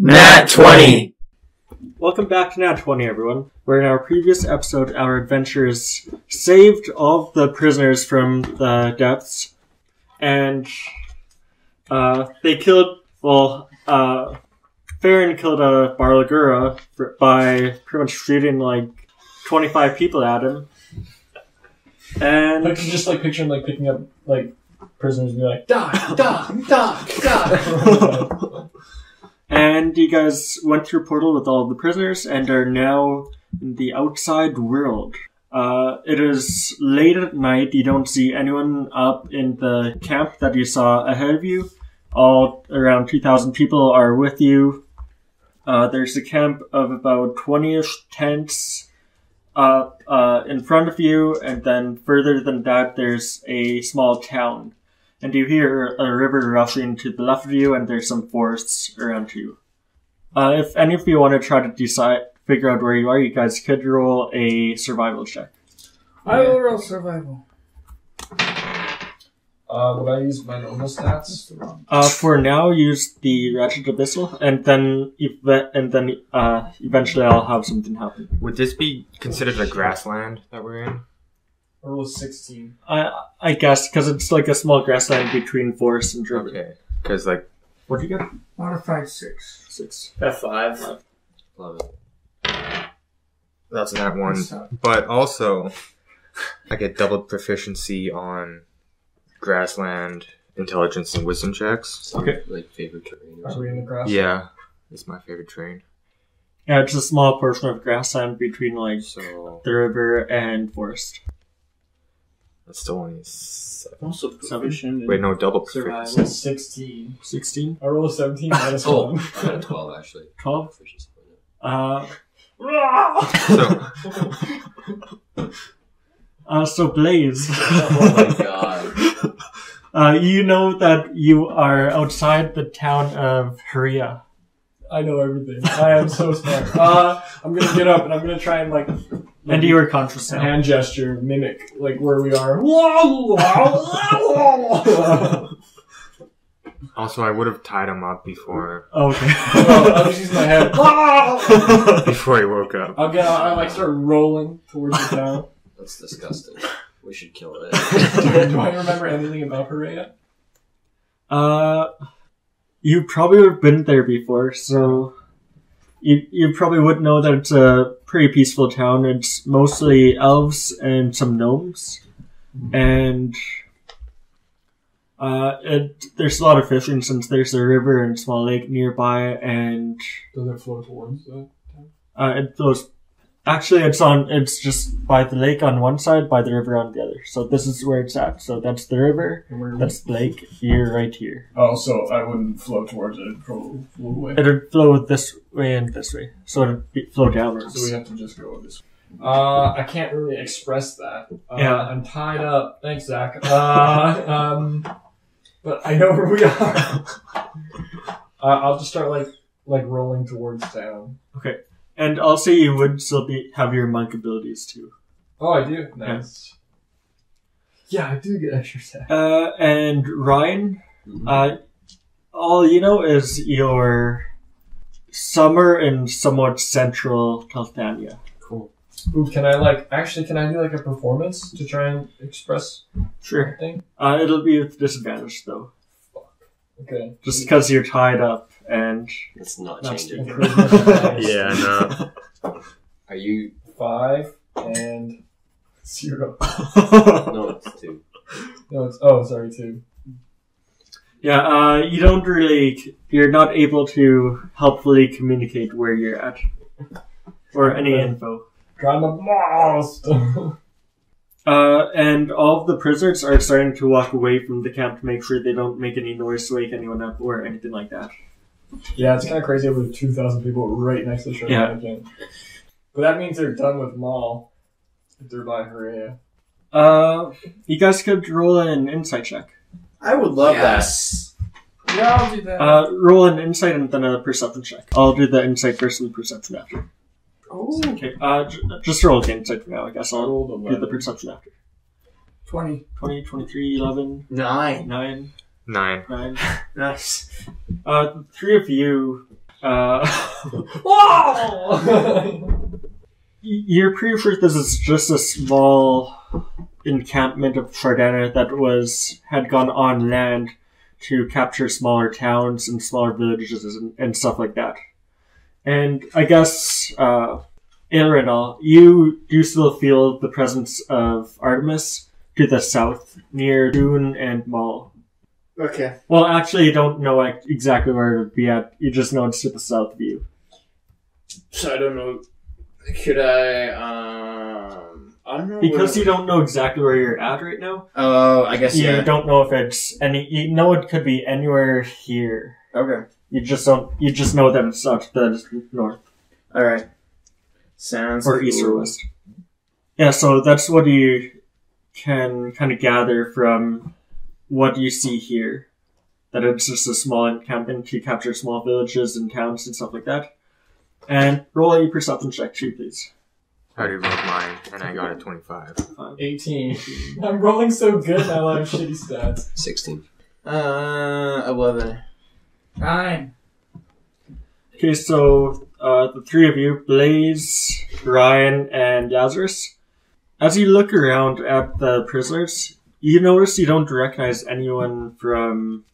Nat 20! Welcome back to Nat 20, everyone. Where in our previous episode, our adventurers saved all of the prisoners from the depths, and uh, they killed, well, uh, Farron killed a Barlgura by pretty much shooting like 25 people at him. And. I can just like picture him like picking up like prisoners and be like, die, die, die, die. And you guys went through portal with all the prisoners and are now in the outside world. Uh, it is late at night. You don't see anyone up in the camp that you saw ahead of you. All around 2,000 people are with you. Uh, there's a camp of about 20-ish tents uh, uh, in front of you, and then further than that, there's a small town and you hear a river rushing to the left of you, and there's some forests around you. Uh, if any of you want to try to decide, figure out where you are, you guys could roll a survival check. I will roll survival. Uh, would I use my normal stats? Uh, for now, use the Ratchet Abyssal, and then ev- and then uh, eventually I'll have something happen. Would this be considered a grassland that we're in? I rolled 16. I I guess because it's like a small grassland between forest and river. Okay. Because, like, What do you get? Modified six. Six. F5. love it. That's that one. But also, I get double proficiency on grassland, intelligence, and wisdom checks. Okay. Like favorite terrain Are we in the grass? Yeah, it's my favorite terrain. Yeah, it's a small portion of grassland between like So, the river and forest. That's still only seven. Also proficient Wait, no, double survival. 16. Sixteen. I rolled a 17 minus Oh, 1. I got a 12 actually. Twelve. Proficiency. Uh, So, uh, so Blaze. Oh my god. Uh, you know that you are outside the town of Haria. I know everything. I am so smart. Uh, I'm gonna get up and I'm gonna try and like, And you are conscious now. hand gesture mimic like where we are. also, I would have tied him up before Okay. Oh, I'll just use my head. before he woke up. I'll get out. I like start rolling towards the town. That's disgusting. We should kill it. Do I remember anything about Perea? uh, you probably have been there before, so you you probably would know that it's a pretty peaceful town. It's mostly elves and some gnomes, and uh, it, there's a lot of fishing since there's a river and small lake nearby, and Does it flow towards the Uh, it flows. Actually, it's on. It's just by the lake on one side, by the river on the other. So this is where it's at. So that's the river. That's the lake. You're right here. Oh, so I wouldn't flow towards it. It'd flow, away. It'd flow this way and this way. So it'd be, flow downwards. So we have to just go this way. Uh, I can't really express that. Uh, Yeah. I'm tied up. Thanks, Zach. Uh, um, but I know where we are. uh, I'll just start like like rolling towards town. And also, you would still be have your monk abilities too. Oh, I do. Nice. Yeah, I do get extra stats. Uh, and Ryan, Mhm. uh, all you know is your summer in somewhat central Talthania. Cool. Ooh, can I like actually? Can I do like a performance to try and express Sure. something? Uh, it'll be with disadvantage though, Fuck. Okay. just because you're tied up and It's not That's changing. Improvement. Yeah, no. Are you? Five and zero. No, it's two. No, it's oh, sorry, two. Yeah, uh, you don't really, you're not able to helpfully communicate where you're at. Or any info. Trying to blast. Uh, and all of the prisoners are starting to walk away from the camp to make sure they don't make any noise to wake anyone up or anything like that. Yeah, it's kind of crazy with two thousand people right next to Sherman Yeah. again. But that means they're done with Maul. If they're by Haria. Uh, you guys could roll an insight check. I would love Yes. Yeah, I'll do that. Uh, roll an insight and then a perception check. I'll do the insight first and the perception after. oh, Okay, uh, j- just roll the insight for now, I guess. I I'll do the perception after. 20. 20, 23, 11, Nine. 9, Nine. 9. Nice. Uh, three of you Uh, you're pretty sure this is just a small encampment of Shardana that was had gone on land to capture smaller towns and smaller villages and, and stuff like that. And I guess, uh, you do still feel the presence of Artemis to the south, near Dune and Maul. Okay. Well, actually, you don't know like, exactly where it would be at. You just know it's to the south of you. So I don't know. Could I? Um. I don't know. Because you don't know exactly where you're at right now, Oh, I guess you yeah. don't know if it's any. You know it could be anywhere here. Okay. You just don't. You just know that it's not the north All right. Sounds or east or west. Yeah, so that's what you can kind of gather from what you see here. That it's just a small encampment to capture small villages and towns and stuff like that. And roll a perception check too, please. I already rolled mine, and I got a 25. 18. I'm rolling so good now I have shitty stats. 16. Uh, eleven. Nine. Okay, so uh, the three of you, Blaze, Ryan, and Lazarus, as you look around at the prisoners, you notice you don't recognize anyone from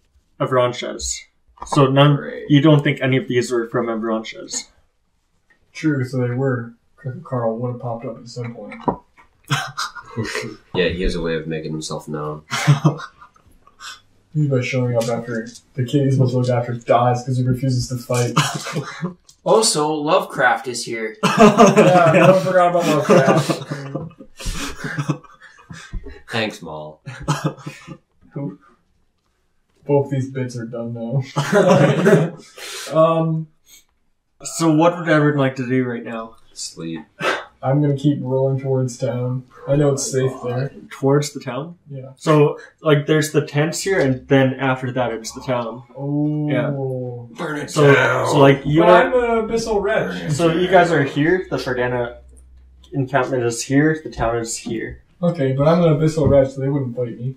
Avranches. So none, Great. you don't think any of these were from Avranches. True, so they were. Carl would have popped up at some point. Yeah, he has a way of making himself known. Maybe by showing up after the kid he's supposed to look after dies because he refuses to fight. Also, Lovecraft is here. yeah, I forgot about Lovecraft. Thanks, Maul. Both these bits are done now. um, So what would everyone like to do right now? Sleep. I'm gonna keep rolling towards town. I know it's safe there. Towards the town? Yeah. So, like, there's the tents here, and then after that, it's the town. Oh. Yeah. Burn it So, so like, But you're. I'm an abyssal wretch. So you guys are here. The Shardana encampment is here. The town is here. Okay, but I'm an abyssal wretch, so they wouldn't bite me.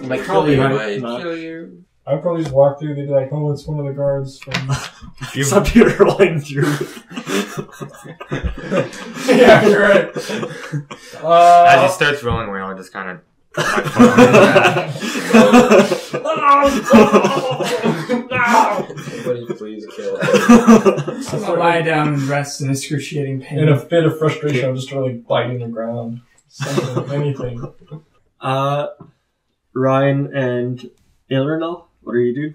Might kill Probably you, not- might not. kill you. I'd probably just walk through. They'd be like, "Oh, it's one of the guards from." Some people are rolling through. yeah, you're right. As he Uh, starts rolling away, I'll just kind of. Somebody please kill him. I'm gonna lie down and rest in excruciating pain. in a fit of frustration, I'm just sort of like biting the ground. Something, anything. uh, Ryan and Ilrinal, what do you do?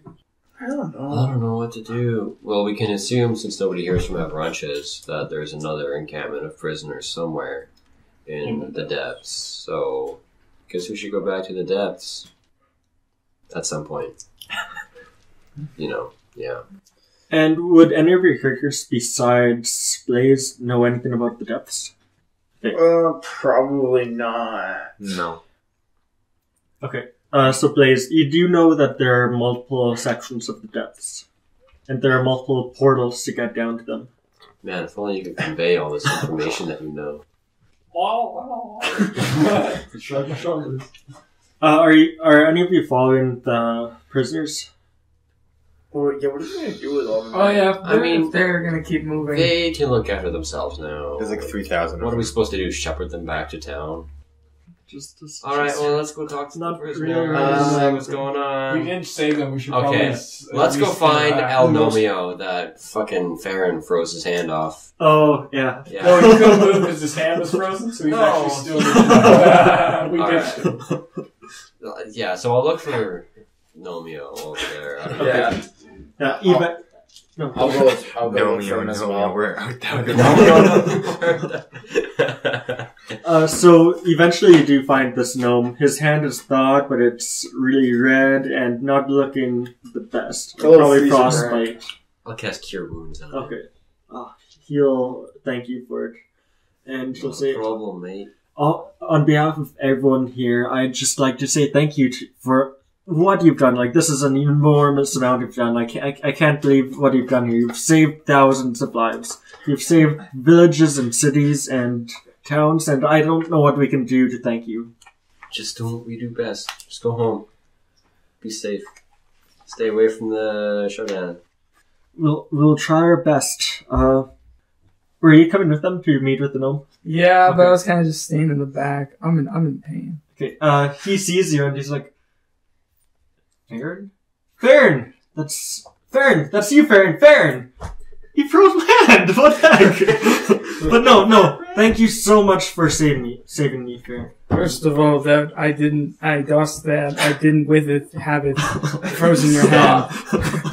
I don't I know. don't know what to do. Well, we can assume, since nobody hears from Avranches, that there's another encampment of prisoners somewhere in the depths. So, guess we should go back to the depths at some point. you know, yeah. And would any of your characters besides Blaze know anything about the depths? Uh, probably not. No. Okay. Uh, so Blaze, you do know that there are multiple sections of the depths, and there are multiple portals to get down to them. Man, if only you could convey all this information that you know. Shrug my shoulders. Uh, are you, are any of you following the prisoners? Well, yeah, what are you gonna do with all of them? oh yeah, I mean- they're gonna keep moving. They can look after themselves now. There's like 3,000 What are we supposed to do? Shepherd them back to town? Just, just All right, well, let's go talk to the Not prisoners. Uh, what's going on? We on? didn't save them. We should Okay, probably. s- Let's go find interact. El Who? Nomio, that fucking Farron froze his hand off. Oh yeah. Yeah. No, he couldn't move because his hand was frozen, so he's No. actually still. we All ditched right. Uh, Yeah, so I'll look for Nomio over there. I don't know. Yeah, Yeah. Even. No. I'll go. With, I'll go No, with me, Fern as no, well. no, we're out down the Uh, so eventually you do find this gnome. His hand is thawed, but it's really red and not looking the best. A little Probably freezing frostbite. I'll cast Cure Wounds on it. Okay. Uh, he'll thank you for it, and he'll No say, problem, mate. "Oh, on behalf of everyone here, I'd just like to say thank you to, for what you've done. Like this is an enormous amount you've done. Like I, I can't believe what you've done here. You've saved thousands of lives. You've saved villages and cities and towns, and I don't know what we can do to thank you." Just do what we do best. Just go home. Be safe. Stay away from the showdown. we'll we'll try our best. Uh, were you coming with them to meet with the gnome? Yeah, but I was kind of just staying in the back. I'm in, I'm in pain. Okay. Uh, he sees you and he's like, Farron? Farron! That's Farron! That's you, Farron! Farron! He froze my hand! What the heck? but no, no. Thank you so much for saving me, saving me, Farron. First of all, that I didn't, I lost that. I didn't with it have it frozen your hand.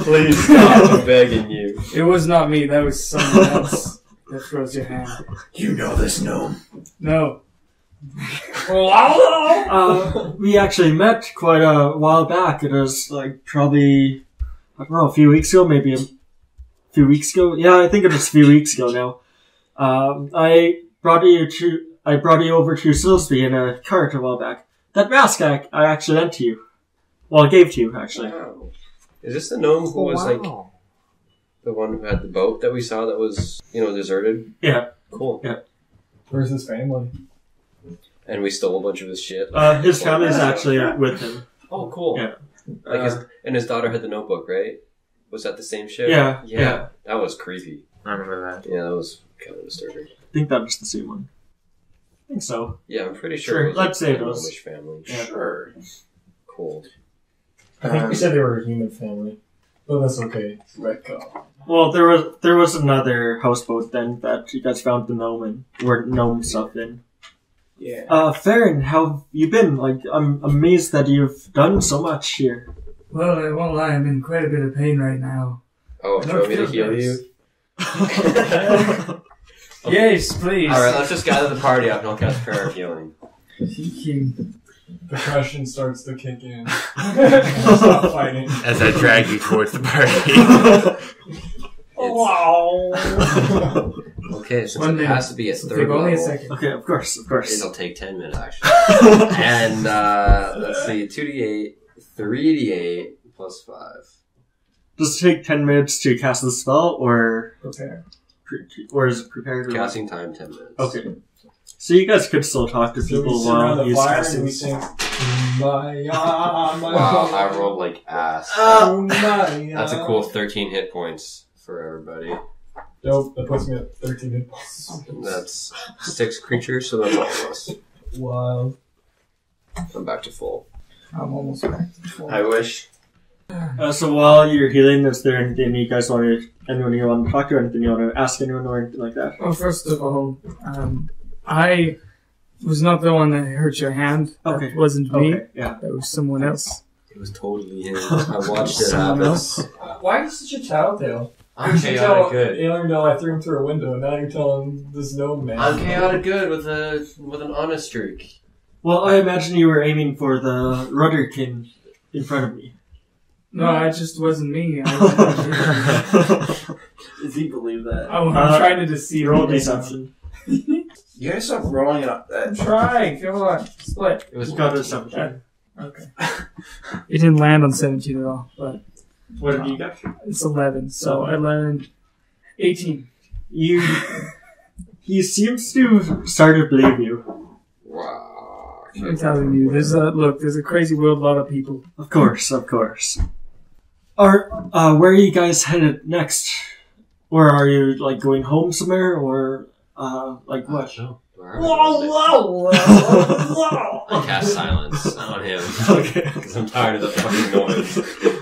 Please stop, I'm begging you. It was not me. That was someone else that froze your hand. You know this gnome. No. Uh, we actually met quite a while back. It was like probably, I don't know, a few weeks ago, maybe a few weeks ago. Yeah, I think it was a few weeks ago now. Um, I brought you to, I brought you over to Silsby in a cart a while back. That mask I, I actually lent to you. Well, I gave to you, actually. Wow. Is this the gnome who was like the one who had the boat that we saw that was, you know, deserted? Yeah. Cool. Yeah. Where's his family? And we stole a bunch of his shit. Uh, his family's actually with him. Oh, cool. Yeah. Like his, and his daughter had the notebook, right? Was that the same ship? Yeah, Yeah. yeah. That was creepy. I remember that. Yeah, that was kind of disturbing. I think that was the same one. I think so. Yeah, I'm pretty sure. Sure, it let's a say it was. gnomish family. Yeah. Sure. Cool. I think Um, we said they were a human family, but that's okay. Let go. Well, there was there was another houseboat then that you guys found the gnome in, where gnome stuff in. Yeah. Uh, Farron, how have you been? Like, I'm amazed that you've done so much here. Well, I won't lie. I'm in quite a bit of pain right now. Oh, do you want me to heal you? Yes, please. Alright, let's just gather the party up and I'll cast prayer of healing. Depression starts to kick in. Stop fighting. As I drag you towards the party. Okay, so One it minute. has to be at It'll third take only a level, second. okay, of course, of course. it'll take 10 minutes actually. and, uh, let's see, 2d8, 3d8, plus 5. Does it take ten minutes to cast the spell, or Prepare. pre- or is it prepared? or what? Casting time, 10 minutes. Okay. So you guys could still talk to So we people sit around while the he's fire and casting. we sing. Maya, Maya, Wow, I rolled like ass. Oh, Maya. That's a cool 13 hit points for everybody. Dope. That puts me at 13 hit points. That's six creatures, so that's all of us. Wild. I'm back to full. I'm almost back to full. I wish. Uh, so while you're healing, is there anything you guys want to, anyone you want to talk to, anything you want to ask anyone or anything like that? Well, first of all, um, I was not the one that hurt your hand. That Okay. wasn't me. Okay, yeah. That was someone else. It was totally him. I watched it happen. Why are you such a tattletale? I'm You chaotic tell good. Alien know I threw him through a window, and now you're telling this gnome man. I'm chaotic good with a with an honest streak. Well, I imagine you were aiming for the rutterkin in front of me. No, it just wasn't me. I, Does he believe that? Oh, I, am Uh, trying to deceive Roll you. deception. You guys stop rolling it up. That Try. Come on. Split. It was You got a 17. Okay. It didn't land on 17 at all, but What have you got? it's 11. So I learned 18. You. He seems to start to believe you. wow. I'm telling you, there's a look. There's a crazy world, a lot of people. Of course, of course. Are uh, where are you guys headed next? Or are you like going home somewhere, or uh, like what? No. Whoa! Whoa! we? I cast silence on him okay. because I'm tired of the fucking noise.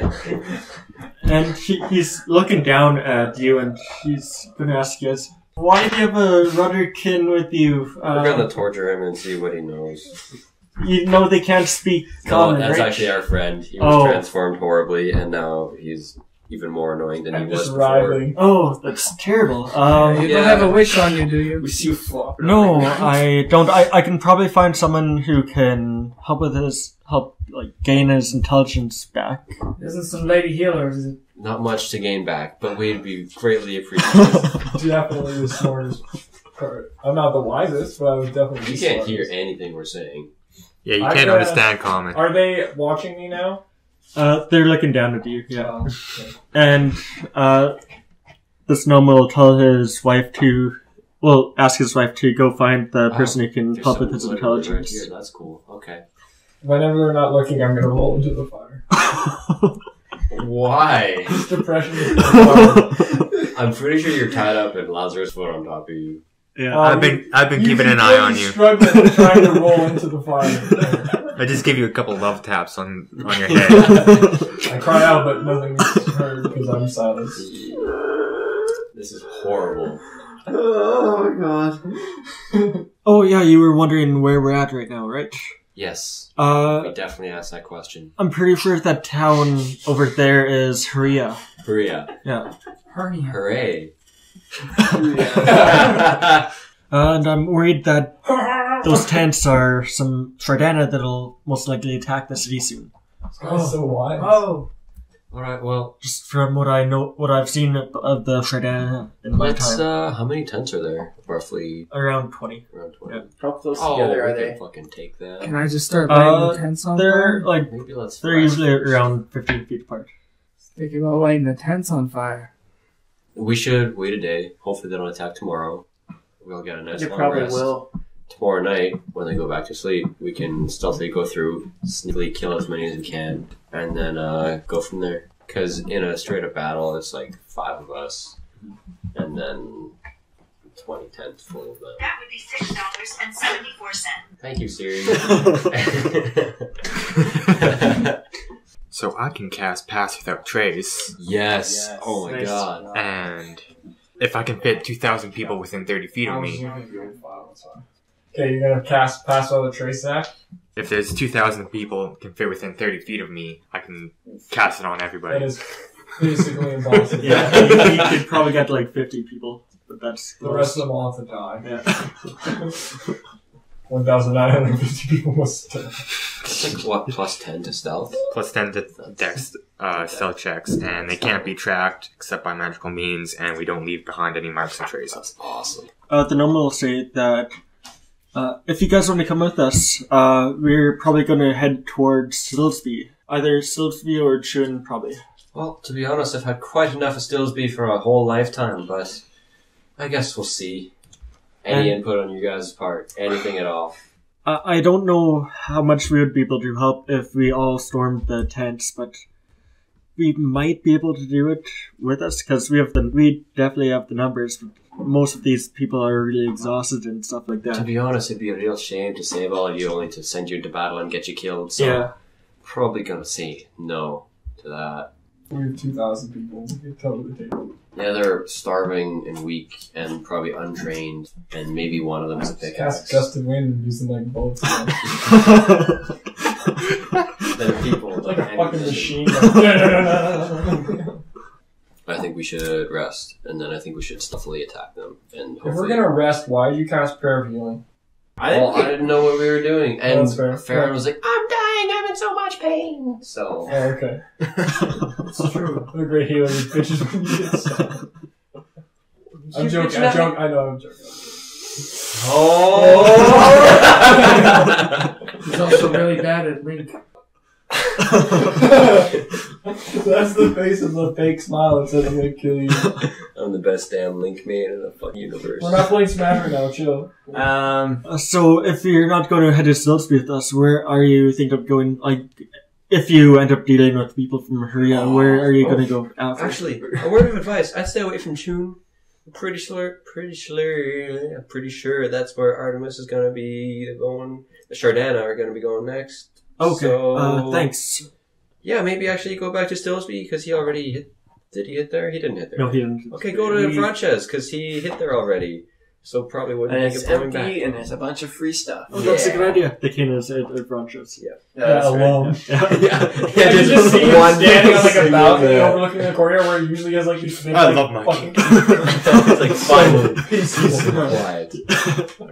And he, he's looking down at you, and he's gonna ask you "Why do you have a rutterkin with you? We're Uh, gonna torture him and see what he knows. you know they can't speak No, common, that's right? actually our friend. He was Oh. transformed horribly, and now he's even more annoying than he I'm was just before. Oh, that's terrible. Um, you don't have a wish on you, do you? we see you flop. No, I don't. I, I can probably find someone who can help with his help, like gain his intelligence back. Isn't some lady healer? Is it? Not much to gain back, but we'd be greatly appreciative. Definitely the smartest part. I'm not the wisest, but I was definitely the you can't hear smartest. anything we're saying. Yeah, you I can't got- understand common. Are they watching me now? Uh, they're looking down at you. Yeah, Oh, okay. and uh, this gnome will tell his wife to, well, ask his wife to go find the Wow. person who can There's help some with his literally intelligence. Right here. That's cool. Okay. Whenever they're not looking, I'm gonna roll into the fire. Why? His depression is hard. I'm pretty sure you're tied up and Lazarus foot on top of you. yeah. Oh, I've been I've been keeping an eye on really you. Struggling trying to roll into the fire. I just give you a couple love taps on on your head. I cry out, but nothing is heard because I'm silenced. This is horrible. Oh my god. oh yeah, you were wondering where we're at right now, right? Yes, Uh, we definitely asked that question. I'm pretty sure that town over there is Haria. Korea. Yeah. Hernia. Hooray. Uh, and I'm worried that those tents are some Shardana that'll most likely attack the city soon. That's so wise. Oh, Alright, well, Just from what I know, what I've seen of, of the Shardana in my let's, time, uh, how many tents are there? Roughly around twenty. around 20. Yeah. How close Oh, together we are can they? fucking take that. can I just start lighting Uh, the tents on They're fire? like Maybe let's they're flash usually those. around fifteen feet apart. Thinking about lighting the tents on fire. We should wait a day. Hopefully they don't attack tomorrow. We'll get a nice They long probably rest. will. Tomorrow night, when they go back to sleep, we can stealthily go through, sneakily kill as many as we can, and then uh, go from there. Because in a straight up battle, it's like five of us, and then 20 tents full of them. That would be six dollars and seventy-four cents. Thank you, Siri. So I can cast Pass Without Trace, yes. Yes. Oh my Nice. god. and if I can fit 2,000 people within 30 feet of me, looking at your file, that's fine. Okay, you're gonna cast pass all the trace Zach? if there's 2,000 people can fit within 30 feet of me, I can cast it on everybody. is basically impossible. Yeah, you, you could probably get like fifty people, but that's The rest of them all have to die. Yeah. 1,950 people must die. It's like, what, plus 10 to stealth? Plus 10 to dex uh, stealth checks, and they can't be tracked except by magical means, and we don't leave behind any marks and traces. That's awesome. Uh, the gnome will say that uh, if you guys want to come with us, uh, we're probably going to head towards Silsby. Either Silsby or Chun, probably. Well, to be honest, I've had quite enough of Stillsby for a whole lifetime, but I guess we'll see. Any And- input on you guys' part? Anything at all? Uh, I don't know how much we would be able to help if we all stormed the tents, but we might be able to do it with us because we have the we definitely have the numbers. But most of these people are really exhausted and stuff like that. To be honest, it'd be a real shame to save all of you only to send you into battle and get you killed, so Yeah, probably gonna say no to that. We have 2,000 people. We could totally take it. Yeah, they're starving and weak and probably untrained, and maybe one of them is a Cast gust of wind and use them like bullets. you? They're people. It's like a fucking machine. I think we should rest, and then I think we should stealthily attack them. And if we're hopefully- gonna rest, why did you cast prayer of healing? I didn't, I didn't know what we were doing. And That's fair. Farron was like, I'm dying, I'm in so much pain. So, Oh, okay. It's true. What a great healer these bitches when you get stuff. I'm You joking, I'm nothing. joking, I know I'm joking. oh! He's also really bad at Link. That's the face of the fake smile that says I'm gonna kill you. I'm the best damn link man in the fucking universe. We're not playing Smash right now, chill. Um, Uh, so if you're not going to head to Silsby with us, where are you thinking of going? Like, if you end up dealing with people from Huria, where are you going to go after? Actually, a word of advice: I'd stay away from Chun. I'm pretty sure, pretty sure, I'm pretty sure that's where Artemis is gonna be going. The Shardana are gonna be going next. okay, So, uh, thanks. Yeah, maybe actually go back to Stillsby because he already hit. Did he hit there? He didn't hit there. No, he didn't. Okay, go to We- Frances because he hit there already. So probably wouldn't and think it's empty, back. and there's a bunch of free stuff. Oh, that's a good idea. The king is at, at branches. Yeah. Yeah, alone. Yeah. yeah, Have you just seen him one standing on like a balcony overlooking the courtyard where he usually has like these I like, love my fucking it's like finally peaceful. quiet.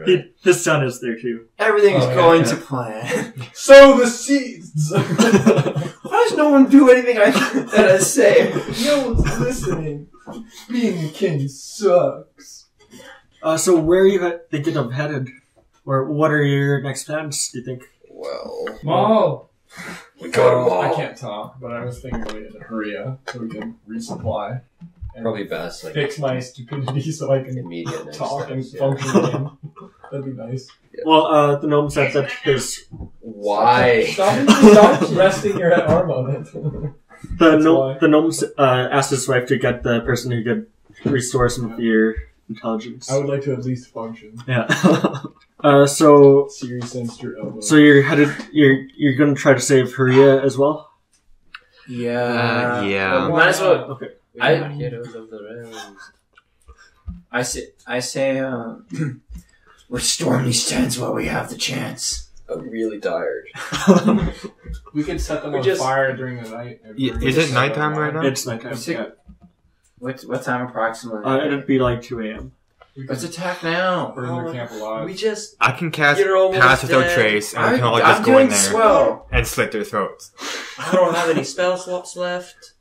He, his son is there too. Everything's Oh, going yeah. to plan. Sow the seeds. Why does no one do anything I, that I say? no one's listening. Being a king sucks. Uh, so where are you he- thinking of headed? Or what are your next plans, do you think? Well, Mall. we got them I can't talk, but I was thinking going into Huria so we can resupply and Probably best like fix my stupidity so I can immediate next talk and yeah. function again. That'd be nice. Well, uh, the gnome said that his Why? Stop, stop resting your arm on it. The That's gnome, the gnomes uh, asked his wife to get the person who could restore some of your intelligence. I would like to at least function. Yeah. uh, so Serious sensed your elbow. so you're headed. You're you're gonna try to save Haria as well. Yeah. Uh, yeah. We might as well. Okay. I- Heroes of the realms. I say. I say. Uh, let's storm these tents while we have the chance. I'm really tired. we could set them We on just- fire during the night. Yeah, is it nighttime right now? It's nighttime. Sick. Yeah. What what time approximately? Uh, it'd be like two a.m. Let's attack now. burn their camp alive. We just I can cast Pass Without dead. Trace, and we I'm, can all I'm just go in there swell. and slit their throats. I don't have any spell slots left.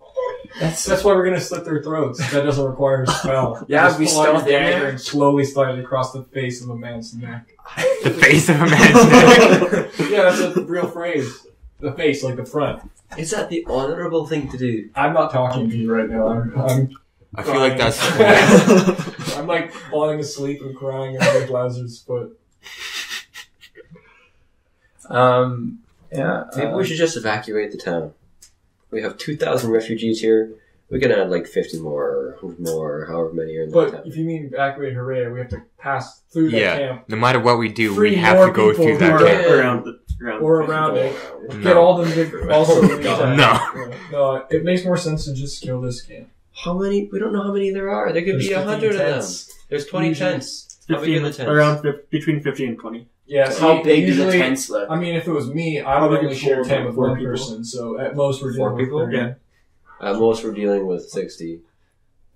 That's that's why we're gonna slit their throats. That doesn't require a spell. Yeah, Just we pull out your dagger and slowly slide it across the face of a man's neck. The face of a man's neck. yeah, that's a real phrase. The face, like the front. Is that the honorable thing to do? I'm not talking to you right now. I'm I'm, I feel like that's. I'm like falling asleep and crying under Lazarus' foot. Um. Yeah. Maybe uh, we should just evacuate the town. We have 2,000 refugees here. We can add like 50 more, or 100 more, however many are in the But town. if you mean evacuate Hooray, we have to pass through that Yeah. camp no matter what we do, Three we have to go through that camp. Around the around. or around it. No. Get all them big also leave God. No. No, it makes more sense to just kill this camp. How many? We don't know how many there are. There could There's be a 15 hundred of them. tents. There's 20 Usually- tents. How big are 15, the tents? around fif- between fifty and twenty. Yeah, see, How big do the usually, tents look? I mean, if it was me, I would Probably only share a hold tent with four one people. person. So at most, we're Four dealing people? with 30. Yeah. At most, we're dealing with 60.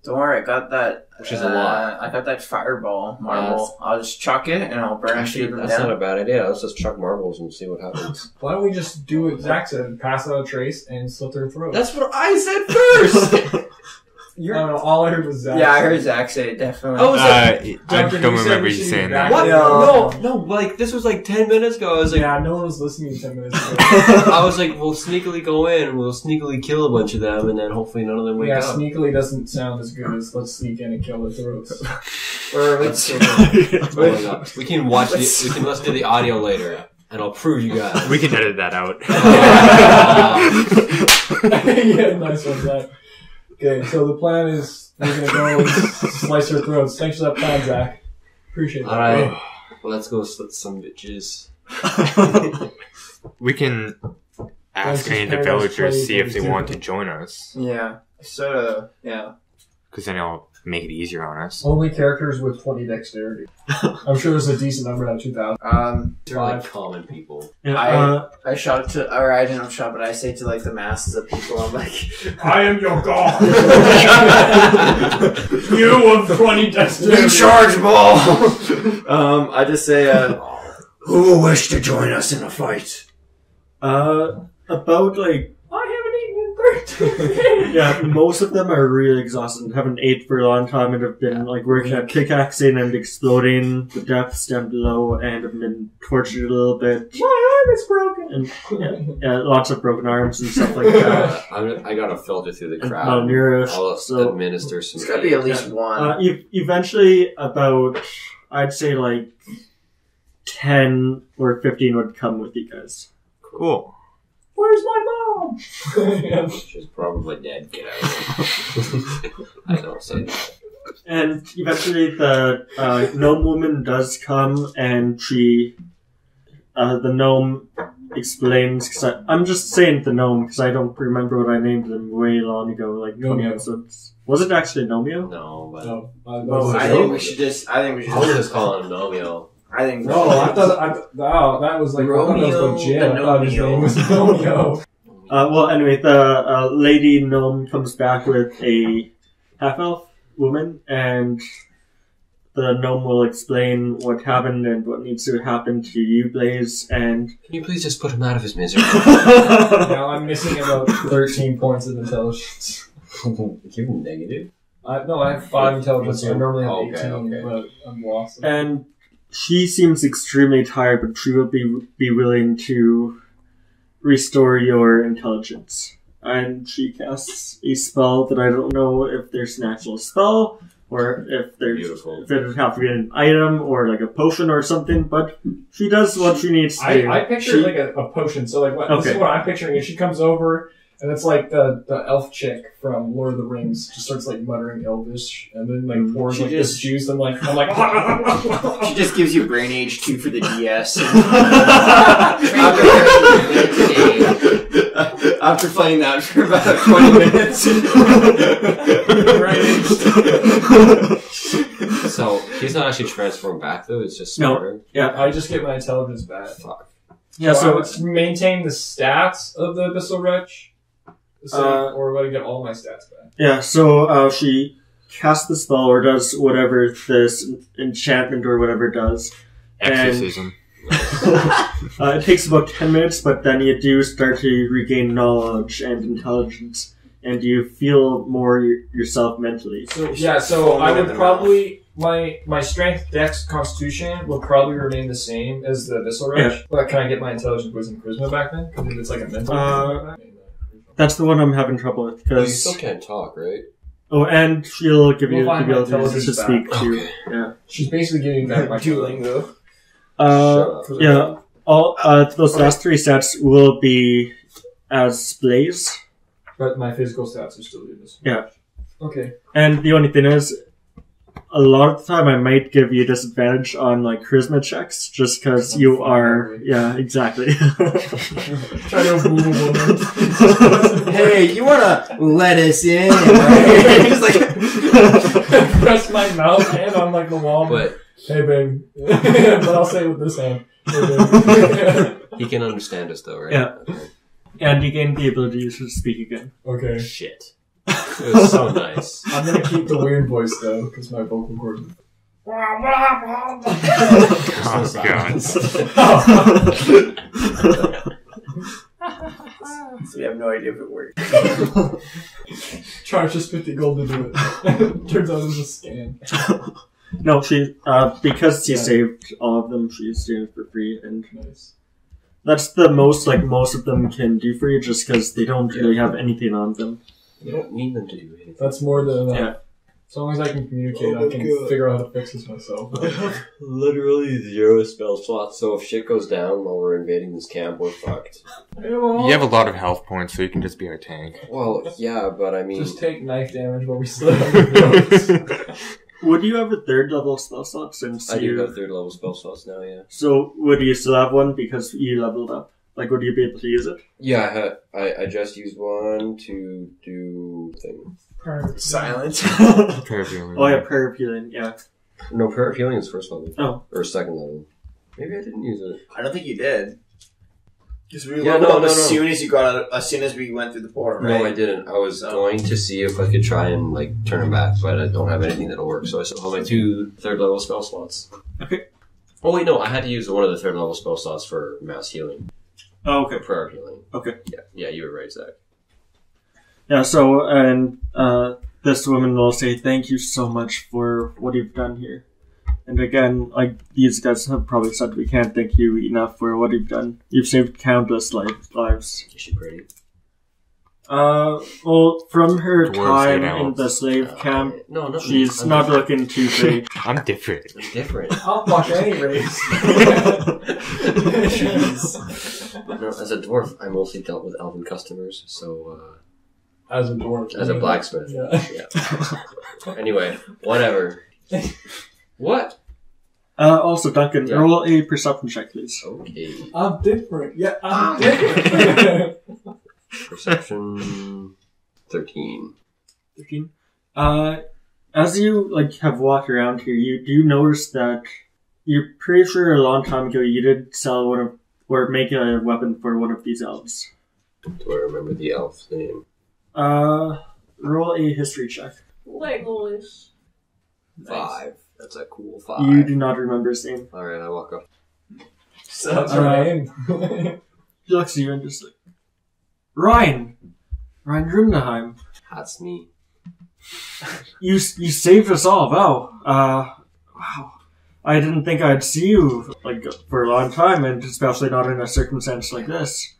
Don't worry, I got that. Which is a uh, lot. I got that fireball marble. I'll just chuck it and I'll burn a few Actually, of them that's down. not a bad idea. Let's just chuck marbles and see what happens. Why don't we just do what Zach said, pass out a trace and slit their throat? That's what I said first. I don't know. All I heard was Zach. yeah, I heard Zach say it definitely. I was like, Uh, I Duncan, don't you said remember we you should saying back that. what? Yeah. No, no. Like this was like 10 minutes ago. I was like, yeah, no one was listening ten minutes ago. I was like, we'll sneakily go in, we'll sneakily kill a bunch of them, and then hopefully none of them wake up. yeah, up. sneakily doesn't sound as good as let's sneak in and kill their throats. or let's Oh. We can watch the, we can listen to the audio later, and I'll prove you guys. We can edit that out. yeah, nice one, Zach. Okay, so the plan is we're gonna go and slice their throats. Thanks for that plan, Zach. Appreciate that. All right, well, let's go slit some bitches. we can ask Let's any of the just pair those villagers, see if they want to join us. Yeah. So, yeah. Because then it'll make it easier on us. Only characters with 20 dexterity. I'm sure there's a decent number at 2,000. Um, They're like common people. Yeah, I- uh, I shout to, or I didn't shout, but I say to like the masses of people, I'm like, I am your god! you of 20 dexterity! "You charge ball! um, I just say, uh, who will wish to join us in a fight? uh, about like I haven't eaten in 13 days! yeah, most of them are really exhausted and haven't ate for a long time and have been like working at pickaxing and exploding the depths down below and have been tortured a little bit My arm is broken! and yeah, yeah lots of broken arms and stuff like that. I'm, I gotta filter through the crowd. malnourished. I'll So administer some. It's gotta be at least one. uh, e- eventually, about I'd say like ten or fifteen would come with you guys. Cool. Where's my mom? She's probably dead. Get out. I don't say that. And eventually, the uh, gnome woman does come, and she, uh, the gnome explains. Cause I, I'm just saying the gnome because I don't remember what I named him way long ago, like 20 Nomeo. episodes. Was it actually Nomeo? No, but No, I, Well, I think we should just, I think we should just, call him Nomeo. I think No, I thought I, th- oh, that was like I thought that was Romeo legit. I thought his Nomeo. name was Romeo. Uh, well, anyway, the uh, lady gnome comes back with a half elf woman, and the gnome will explain what happened and what needs to happen to you, Blaze, and. Can you please just put him out of his misery? now I'm missing about 13 points of intelligence. Give him negative. I, no, I have five intelligence. I normally have Okay, 18, okay. but I'm lost. and she seems extremely tired, but she will be be willing to restore your intelligence. And she casts a spell that I don't know if there's an actual spell or if there's Beautiful. if it would have to be an item or like a potion or something. But she does what she needs to do. I, I picture She- like a, a potion. So like, what, this is what I'm picturing. Is she comes over And it's like the, the elf chick from Lord of the Rings just starts like muttering Elvish and then like mm, pours She like this just- juice and like I'm like She just gives you Brain Age 2 for the DS. After playing that for about 20 minutes. So he's not actually transformed back though. It's just No. smarter. I just get my intelligence back. Fuck. Yeah, so, I would maintain the stats of the Abyssal Wretch, so, Uh, or would I get all my stats back? yeah, so uh, she casts the spell or does whatever this enchantment or whatever does. Exorcism. Uh, it takes about 10 minutes, but then you do start to regain knowledge and intelligence, and you feel more y- yourself mentally. So yeah, so I would probably my my strength, dex, constitution will probably remain the same as the Abyssal Wretch. But can I get my intelligence, wisdom, charisma back then? Because if it's like a mental. Uh, charisma back? That's the one I'm having trouble with, Oh, you still can't talk, right? Oh, and she'll give you We'll the find my ability to intelligence speak back. too. Yeah. She's basically giving back my though. Uh, Shut up. yeah. All uh, those last three sets will be as Blaze, But my physical stats are still the this. Yeah. Okay. and the only thing is, a lot of the time I might give you disadvantage on like charisma checks, just because you fine, are. right? Yeah, exactly. Try to move woman. Hey, you wanna let us in, right? Just like, Press my mouth hand on like the wall. But hey, babe. but I'll say it with this hand. Hey, he can understand us though, right? Yeah. Okay. and you gain the ability to speak again. okay. Shit. It was so nice. I'm gonna keep the weird voice though, because my vocal cords. Oh, God. so we have no idea if it worked. Charge just 50 gold to do it. Turns out it was a scam. No, she uh, because she Yeah. saved all of them. She's doing it for free, and Nice. that's the most like most of them can do for you, just because they don't really have anything on them. You don't need them to do anything. That's more than enough. Yeah. As long as I can communicate, Oh I can God. figure out how to fix this myself. Literally zero spell slots. So if shit goes down while we're invading this camp, we're fucked. You have a lot of health points, so you can just be our tank. Well, yeah, but I mean, Just take knife damage while we still have Would you have a third level spell slot since I do you? have third level spell slots now. Yeah. So would you still have one because you leveled up? Like, would you be able to use it? Yeah, I, had, I I just used one to do thing. Silence. Paraviolin. Oh yeah, prayer of healing. Yeah. No, prayer of healing is first level. Oh. Or second level. Maybe I didn't use it. I don't think you did. Because we Yeah, leveled no, up no, as no. soon as you got out, as soon as we went through the portal, right? No, I didn't. I was Oh. going to see if I could try and like turn them back, but I don't have anything that'll work. So I still have my two third level spell slots. Okay. Oh wait, no, I had to use one of the third level spell slots for mass healing, Oh, okay. prayer healing. Okay. Yeah, yeah, you were right, Zach. Yeah. So and uh, this woman will say thank you so much for what you've done here. And again, like these guys have probably said, we can't thank you enough for what you've done. You've saved countless lives. lives. Is she pretty? Uh, well, from her Dwarves time hate in elves. the slave camp, No, no, she's I'm not different. looking too great. I'm different. I'm different. I'll fuck any race. no, as a dwarf, I mostly dealt with elven customers. So As a dwarf. uh, as a blacksmith, Yeah. yeah. anyway, whatever. What? Uh, also, Duncan, Yeah. roll a perception check, please. Okay. I'm different. Yeah, I'm different. Perception thirteen. 15. Uh, as you like have walked around here, you do notice that you're pretty sure a long time ago you did sell one of or make a weapon for one of these elves. Do I remember the elf's name? Uh, roll a history check. Legolas. Five. That's a cool five. You do not remember his name. All right, I walk up. That's Uh, her name. He looks at you and just like, Ryan, Ryan Grimnaheim, That's me. you you saved us all. Wow. Uh, wow. I didn't think I'd see you like for a long time, and especially not in a circumstance like this.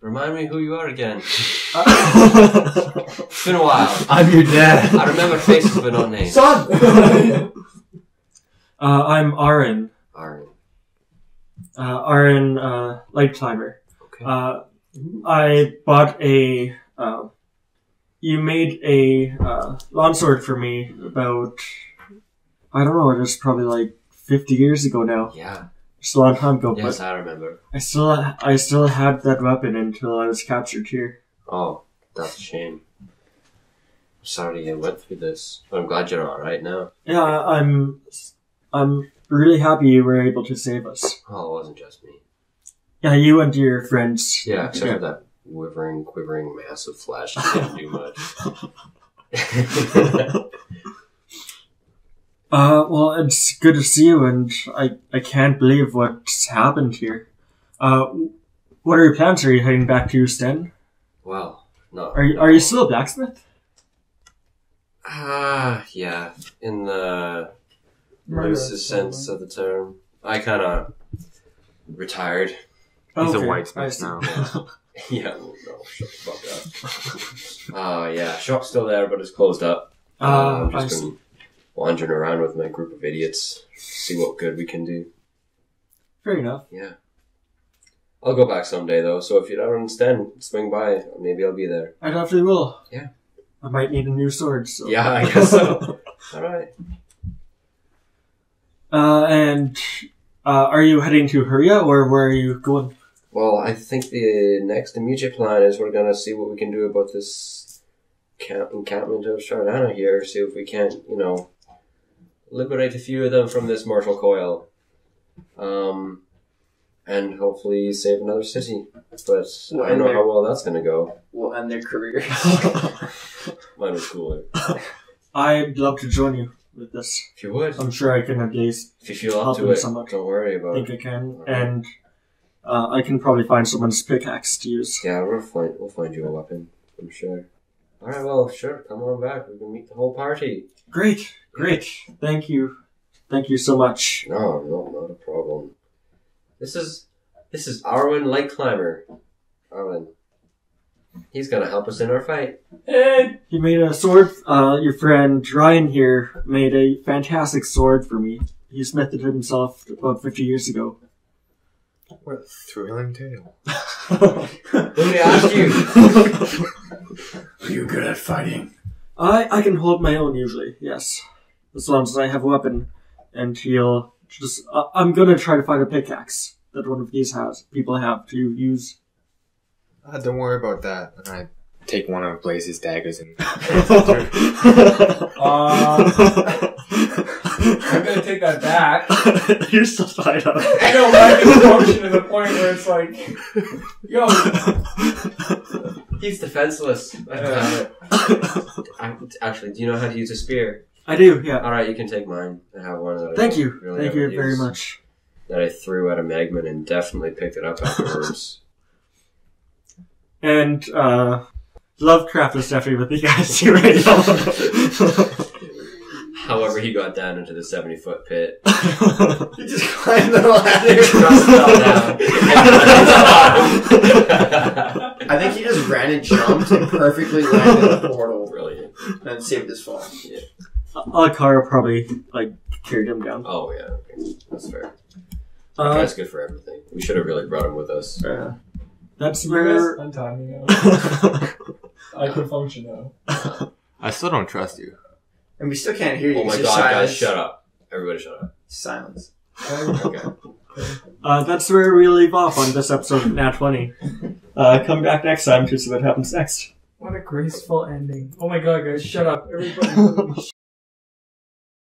Remind me who you are again. uh, It's been a while. I'm your dad. I remember faces but not names. Son! Uh, I'm Aaron. Alright. Uh, Aaron, uh, light climber. Okay. Uh, I bought a. Uh, you made a uh, lawn sword for me about. I don't know. It was probably like fifty years ago now. Yeah. It's a long time ago. Yes, I remember. I still, I still had that weapon until I was captured here. Oh, that's a shame. Sorry you went through this, I'm glad you're all right now. Yeah, I'm. I'm really happy you were able to save us. Oh, it wasn't just me. Yeah, you and your friends. Yeah, except for that quivering, quivering mass of flesh didn't do much. Uh, well, it's good to see you, and I, I can't believe what's happened here. Uh, what are your plans? Are you heading back to your Sten? well, no. Are you, are you still a blacksmith? Ah, yeah. In the Murder, loosest sense of the term, I kind of retired. He's Okay, a I whitesmith see. now. Yeah, no, shut the fuck up. Oh, yeah. Shop's still there, but it's closed up. Uh, I've I just see. wandering around with my group of idiots, see what good we can do. Fair enough. Yeah. I'll go back someday though, so if you're ever in Sten, swing by. Maybe I'll be there. I definitely will. Yeah. I might need a new sword. So. Yeah, I guess so. Alright. uh, and uh, are you heading to Huria, or where are you going? Well, I think the next immediate plan is we're gonna see what we can do about this camp- encampment of Shardana here, see if we can't, you know, liberate a few of them from this mortal coil. Um, and hopefully save another city. But I don't know how well that's gonna go. Will end their careers. Mine was cooler. I'd love to join you with this. If you would, I'm sure I can at least if you feel up Help to them it, somewhat. don't worry about I think it. I can, and uh, I can probably find someone's pickaxe to use. Yeah, we'll find we'll find you a weapon. I'm sure. All right, well, sure. Come on back. We can meet the whole party. Great, great. Thank you, thank you so much. No, no, not a problem. This is this is Arwen Light Climber. Arwen. He's gonna help us in our fight. Hey, You made a sword. Uh, your friend Ryan here made a fantastic sword for me. He smithed it himself about 50 years ago. What a thrilling tale. Let me ask you. Are you good at fighting? I I can hold my own usually. Yes, as long as I have a weapon, and he'll just. Uh, I'm gonna try to find a pickaxe that one of these has people have to use. Uh, don't worry about that. And I take one of Blaze's daggers and uh, I'm gonna take that back. You're still tied up. I know, but I can function to the point where it's like, yo, He's defenseless. I Uh, have it. I, actually, do you know how to use a spear? I do. Yeah. All right, you can take mine. I have one that I Thank don't you. really Thank ever you very much. That I threw at a Magmin and definitely picked it up afterwards. And uh, Lovecraft is definitely with you guys too right now. However, he got down into the seventy foot pit. You just climbed the ladder. Just fell down. I think he just ran and jumped and perfectly landed in the portal Brilliant. and saved his fall. Alcara probably like carried him down. Oh yeah, okay. that's fair. Uh, That's good for everything. We should have really brought him with us. uh, that's you guys where. untie me. I can function now. I still don't trust you. And we still can't hear you. Oh my god, just guys, shut up! Everybody, shut up. Silence. Okay. Uh, that's where we leave off on this episode of Nat 20. Uh, come back next time to see what happens next. What a graceful ending. Oh my god, guys, shut up. Everybody.